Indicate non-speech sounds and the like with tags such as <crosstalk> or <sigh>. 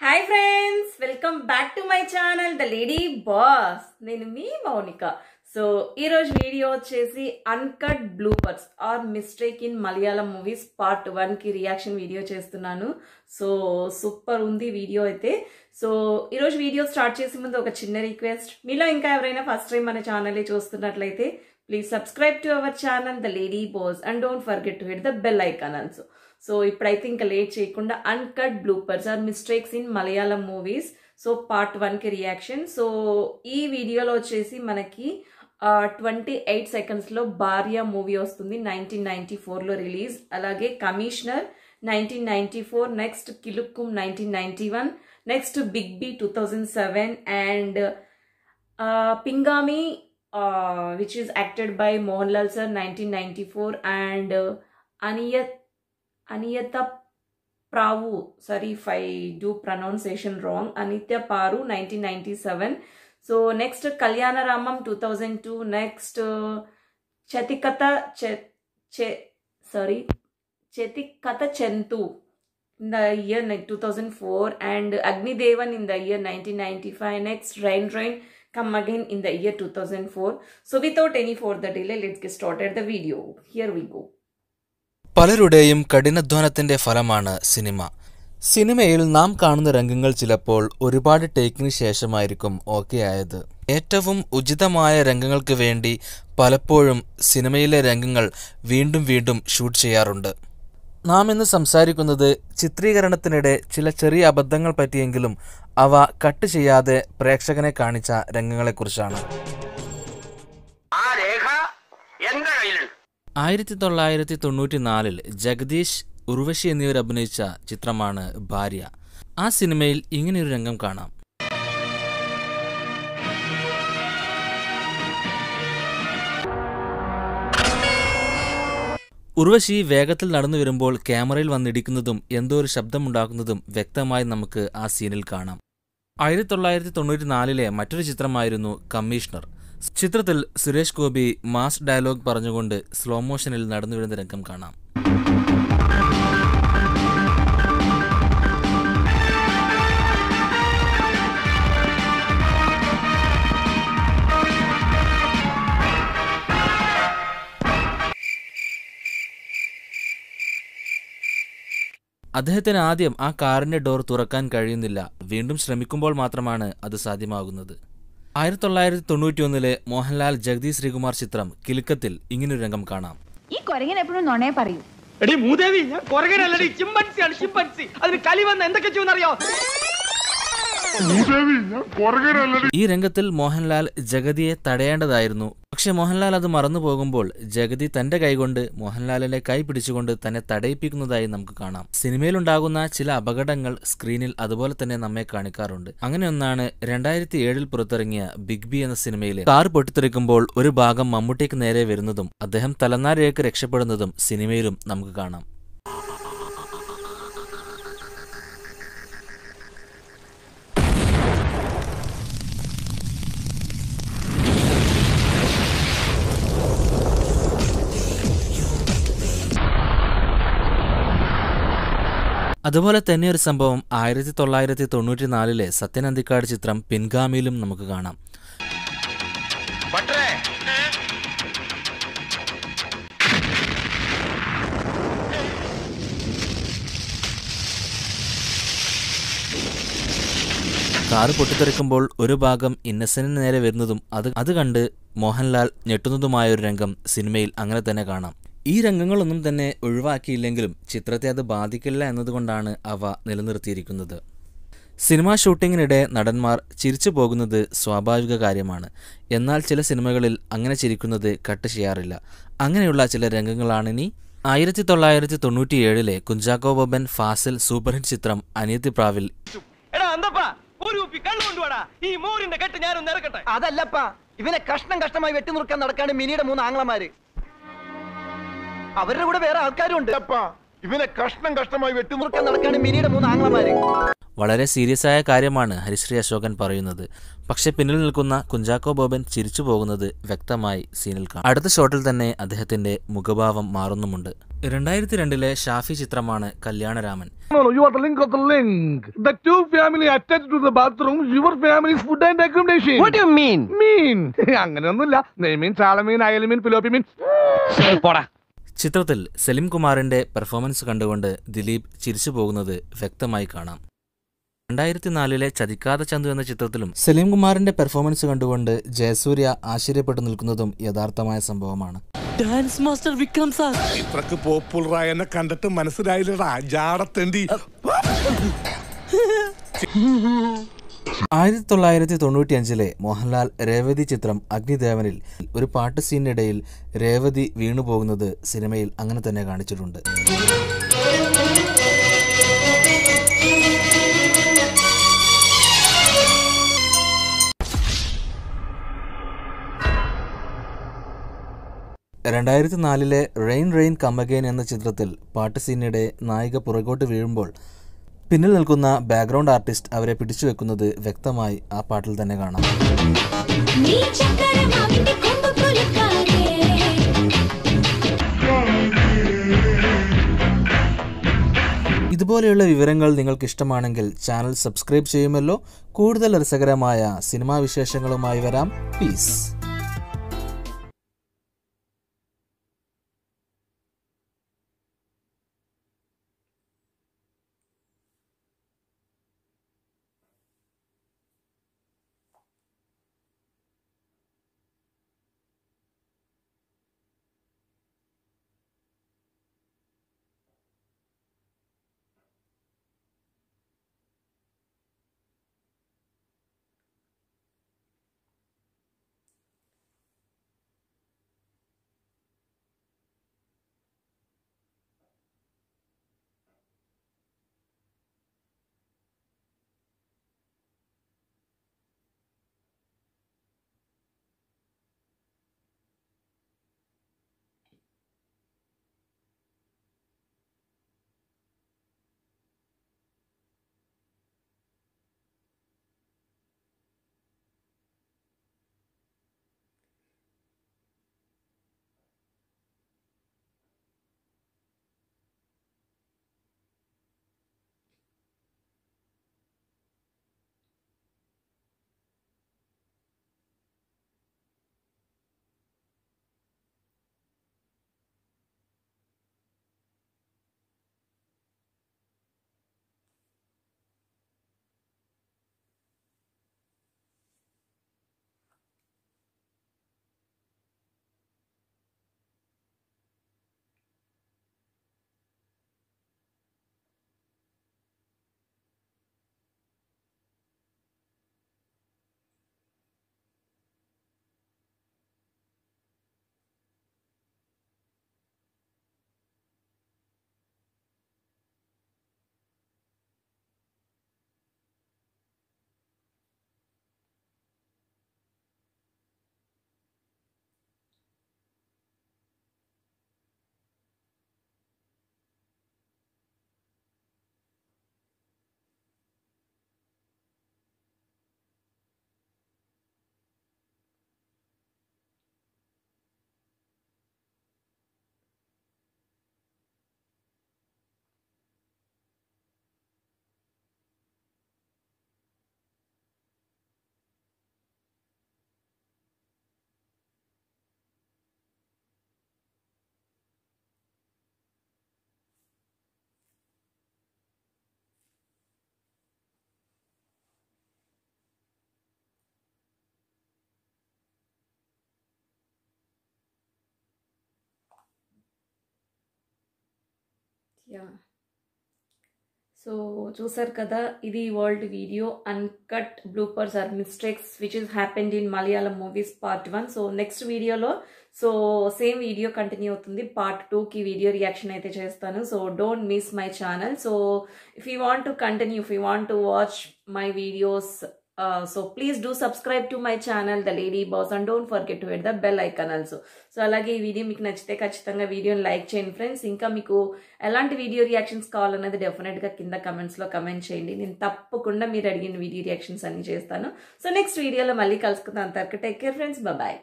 Hi friends welcome back to my channel the lady boss నేను మీ Mounika. So ఈరోజు video వచ్చేసి uncut bloopers or mistake in Malayalam movies part వన్కి reaction video చేస్తున్నాను. So super ఉంది video అయితే. So ఈరోజు వీడియో స్టార్ట్ చేసే ముందు ఒక చిన్న రిక్వెస్ట్ మీలో ఇంకా ఎవరైనా ఫస్ట్ టైం మన ఛానల్ చూస్తున్నట్లయితే please subscribe to our channel the lady boss and don't forget to hit the bell icon also so ఇప్పుడైతే ఇంకా లేట్ చేయకుండా uncut bloopers or mistakes in Malayalam movies. So part వన్కి reaction. So ఈ వీడియోలో వచ్చేసి మనకి twenty eight సెకండ్స్లో Bharya movie వస్తుంది నైన్టీన్ నైన్టీ ఫోర్లో రిలీజ్. అలాగే commissioner nineteen ninety four next Kilukkam nineteen ninety one next big B two thousand seven and Pingami which is acted by Mohan Lal sir nineteen ninety four and Aniyath Aniyata Pravu, sorry if I do pronunciation wrong, Anitya Paru 1997. So next Kalyana Ramam 2002, next uh, Chetikata Che, che sorry Chetikata Chentu in the year 2004 and Agni Devan in the year 1995, next Rain Rain come again in the year 2004. So without any further delay, let's get started the video. Here we go. പലരുടെയും കഠിനാധ്വാനത്തിന്റെ ഫലമാണ് cinema. സിനിമയിൽ നാം കാണുന്ന രംഗങ്ങൾ ചിലപ്പോൾ ഒരുപാട് ടേക്കിന് ശേഷമായിരിക്കും okay ആയത്. ഏറ്റവും ഉചിതമായ രംഗങ്ങൾക്ക് വേണ്ടി പലപ്പോഴും സിനിമയിലെ രംഗങ്ങൾ വീണ്ടും വീണ്ടും ഷൂട്ട് ചെയ്യാറുണ്ട്. നാം ഇന്ന് സംസാരിക്കുന്നത് ചിത്രീകരണത്തിനിടെ ചില ചെറിയ അബദ്ധങ്ങൾ പറ്റിയെങ്കിലും അവ കട്ട് ചെയ്യാതെ പ്രേക്ഷകനെ കാണിച്ച രംഗങ്ങളെക്കുറിച്ചാണ്. ആ രേഖ എന്റെ കയ്യിലുണ്ട്. ആയിരത്തി തൊള്ളായിരത്തി തൊണ്ണൂറ്റി നാലിൽ ജഗദീഷ് ഉർവശി എന്നിവർ അഭിനയിച്ച ചിത്രമാണ് ഭാര്യ. ആ സിനിമയിൽ ഇങ്ങനെയൊരു രംഗം കാണാം. ഉർവശി വേഗത്തിൽ നടന്നു വരുമ്പോൾ ക്യാമറയിൽ വന്നിടിക്കുന്നതും എന്തോ ഒരു ശബ്ദമുണ്ടാക്കുന്നതും വ്യക്തമായി നമുക്ക് ആ സീനിൽ കാണാം. ആയിരത്തി തൊള്ളായിരത്തി തൊണ്ണൂറ്റി നാലിലെ മറ്റൊരു ചിത്രമായിരുന്നു കമ്മീഷണർ. ചിത്രത്തിൽ സുരേഷ് ഗോപി മാസ് ഡയലോഗ് പറഞ്ഞുകൊണ്ട് സ്ലോ മോഷനിൽ നടന്നു വരുന്ന രംഗം കാണാം. അദ്ദേഹത്തിന് ആദ്യം ആ കാറിന്റെ ഡോർ തുറക്കാൻ കഴിയുന്നില്ല. വീണ്ടും ശ്രമിക്കുമ്പോൾ മാത്രമാണ് അത് സാധ്യമാകുന്നത്. ആയിരത്തി തൊള്ളായിരത്തി തൊണ്ണൂറ്റി ഒന്നിലെ മോഹൻലാൽ ജഗദീഷ് ശ്രീകുമാർ ചിത്രം കിലുക്കത്തിൽ ഇങ്ങനൊരു രംഗം കാണാം. ഈ കൊരങ്ങൻ എപ്പോഴും നുണയെ പറയൂ. എടി മൂദേവി ഞാൻ കൊരകനല്ലടി ചിമ്പൻസിയാണ് ചിമ്പൻസി. അതിന് കലി വന്ന് എന്തൊക്കെ ചെയ്യുമെന്നറിയോ? ഈ രംഗത്തിൽ മോഹൻലാൽ ജഗതിയെ തടയേണ്ടതായിരുന്നു. പക്ഷെ മോഹൻലാൽ അത് മറന്നു പോകുമ്പോൾ ജഗതി തന്റെ കൈകൊണ്ട് മോഹൻലാലിന്റെ കൈ പിടിച്ചുകൊണ്ട് തന്നെ തടയിപ്പിക്കുന്നതായി നമുക്ക് കാണാം. സിനിമയിലുണ്ടാകുന്ന ചില അപകടങ്ങൾ സ്ക്രീനിൽ അതുപോലെ തന്നെ നമ്മെ കാണിക്കാറുണ്ട്. അങ്ങനെ ഒന്നാണ് രണ്ടായിരത്തി ഏഴിൽ പുറത്തിറങ്ങിയ ബിഗ് ബി എന്ന സിനിമയിലെ കാർ പൊട്ടിത്തെറിക്കുമ്പോൾ ഒരു ഭാഗം മമ്മൂട്ടിക്ക് നേരെ വരുന്നതും അദ്ദേഹം തലനാരിഴക്ക് രക്ഷപ്പെടുന്നതും സിനിമയിലും നമുക്ക് കാണാം. അതുപോലെ തന്നെ ഒരു സംഭവം ആയിരത്തി തൊള്ളായിരത്തി തൊണ്ണൂറ്റി നാലിലെ സത്യനന്ദിക്കാട് ചിത്രം പിൻഗാമിയിലും നമുക്ക് കാണാം. കാറ് പൊട്ടിത്തെറിക്കുമ്പോൾ ഒരു ഭാഗം ഇന്നസെന്റിന് നേരെ വരുന്നതും അത് അത് കണ്ട് മോഹൻലാൽ ഞെട്ടുന്നതുമായ ഒരു രംഗം സിനിമയിൽ അങ്ങനെ തന്നെ കാണാം. ഈ രംഗങ്ങളൊന്നും തന്നെ ഒഴിവാക്കിയില്ലെങ്കിലും ചിത്രത്തെ അത് ബാധിക്കില്ല എന്നതുകൊണ്ടാണ് അവ നിലനിർത്തിയിരിക്കുന്നത്. സിനിമാ ഷൂട്ടിങ്ങിനിടെ നടന്മാർ ചിരിച്ചു പോകുന്നത് സ്വാഭാവിക കാര്യമാണ്. എന്നാൽ ചില സിനിമകളിൽ അങ്ങനെ ചിരിക്കുന്നത് കട്ട് ചെയ്യാറില്ല. അങ്ങനെയുള്ള ചില രംഗങ്ങളാണിനി. ആയിരത്തി തൊള്ളായിരത്തി തൊണ്ണൂറ്റിയേഴിലെ കുഞ്ചാക്കോ ബോബൻ ഫാസിൽ സൂപ്പർഹിറ്റ് ചിത്രം അനിയത്തി പ്രാവിൽ. അതല്ലപ്പാ ഇവനെ കഷ്ണം കഷ്ടമായി വെട്ടിനുറുക്കാൻ നടക്കാണ് മിനിയുടെ മൂന്ന് ആംഗ്ലമാര് അവരുടെ കൂടെ വേറെ ആൾക്കാരും ഉണ്ട് ഇവനെ കഷ്ണം കഷ്ടമായി വെട്ടിമുറുക്കാൻ നടക്കാണ് മിനിയുടെ മൂന്ന് ആംഗ്ലമാര് വളരെ സീരിയസ് ആയ കാര്യമാണ് ഹരിശ്രീ അശോകൻ പറയുന്നത്. പക്ഷെ പിന്നിൽ നിൽക്കുന്ന കുഞ്ചാക്കോ ബോബൻ ചിരിച്ചു പോകുന്നത് വ്യക്തമായി സീനിൽ കാണാം. അടുത്ത ഷോട്ടിൽ തന്നെ അദ്ദേഹത്തിന്റെ മുഖഭാവം മാറുന്നുമുണ്ട്. രണ്ടായിരത്തി രണ്ടിലെ ഷാഫി ചിത്രമാണ് കല്യാണരാമൻ? <laughs> അങ്ങനെയൊന്നുമില്ല. നെയ്മീൻ ചാളമീൻ അയലമീൻ പിലോപ്പി പോടാ. ചിത്രത്തിൽ സലിം കുമാറിന്റെ പെർഫോമൻസ് കണ്ടുകൊണ്ട് ദിലീപ് ചിരിച്ചു പോകുന്നത് വ്യക്തമായി കാണാം. രണ്ടായിരത്തി നാലിലെ ചതിക്കാതെ ചന്തു എന്ന ചിത്രത്തിലും സലീം കുമാറിന്റെ പെർഫോമൻസ് കണ്ടുകൊണ്ട് ജയസൂര്യ ആശ്ചര്യപ്പെട്ടു നിൽക്കുന്നതും യഥാർത്ഥമായ സംഭവമാണ്. ഇത്രക്ക് പോപ്പുലറായ എന്നെ കണ്ടിട്ട് മനസ്സിലായില്ലടാ. ജാടത്തേണ്ടി. <laughs> ആയിരത്തി തൊള്ളായിരത്തി തൊണ്ണൂറ്റി അഞ്ചിലെ മോഹൻലാൽ രേവതി ചിത്രം അഗ്നിദേവനിൽ ഒരു പാട്ട് സീനിടയിൽ രേവതി വീണുപോകുന്നത് സിനിമയിൽ അങ്ങനെ തന്നെ കാണിച്ചിട്ടുണ്ട്. രണ്ടായിരത്തി നാലിലെ റെയിൻ റെയിൻ കമ്മഗെയിൻ എന്ന ചിത്രത്തിൽ പാട്ട് സീനിടെ നായിക പുറകോട്ട് വീഴുമ്പോൾ പിന്നിൽ നിൽക്കുന്ന ബാക്ക്ഗ്രൗണ്ട് ആർട്ടിസ്റ്റ് അവരെ പിടിച്ചു വെക്കുന്നത് വ്യക്തമായി ആ പാട്ടിൽ തന്നെ കാണാം. ഇതുപോലെയുള്ള വിവരങ്ങൾ നിങ്ങൾക്ക് ഇഷ്ടമാണെങ്കിൽ ചാനൽ സബ്സ്ക്രൈബ് ചെയ്യുമല്ലോ. കൂടുതൽ രസകരമായ സിനിമാ വിശേഷങ്ങളുമായി വരാം. പീസ് యా సో చూసారు కదా ఇది world video uncut bloopers or mistakes which is happened in Malayalam movies part one so next వీడియోలో సో సేమ్ వీడియో కంటిన్యూ అవుతుంది. పార్ట్ టూకి వీడియో రియాక్షన్ అయితే చేస్తాను. So don't miss my channel so if you want to continue if you want to watch my videos so please do subscribe to my channel the lady boss and don't forget to at the bell icon also so అలాగే ఈ video మీకు నచ్చితే ఖచ్చితంగా వీడియోని like చేయండి friends ఇంకా మీకు ఎలాంటి వీడియో రియాక్షన్స్ కావాలన్నది డెఫినెట్గా కింద కమెంట్స్లో కమెంట్ చేయండి. నేను తప్పకుండా మీరు అడిగిన వీడియో రియాక్షన్స్ అన్ని చేస్తాను. సో నెక్స్ట్ వీడియోలో మళ్ళీ కలుసుకుందాం. అంతవరకు టేక్ కేర్ ఫ్రెండ్స్ బాయ్